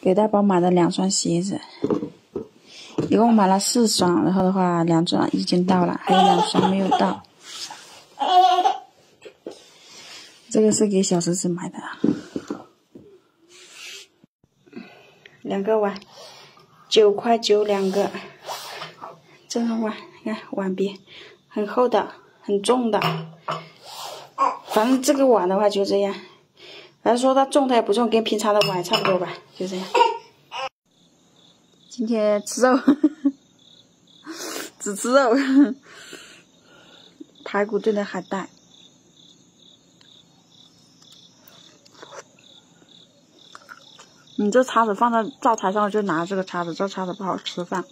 给大宝买的两双鞋子，一共买了四双，然后的话两双已经到了，还有两双没有到。这个是给小侄子买的，两个碗，九块九两个，这个碗，你看碗边很厚的，很重的。反正这个碗的话就这样，还是说它重它也不重，跟平常的碗差不多吧，就这样。今天吃肉，只吃肉，排骨炖的海带。你这叉子放在灶台上，就拿这个叉子，这叉子不好吃饭。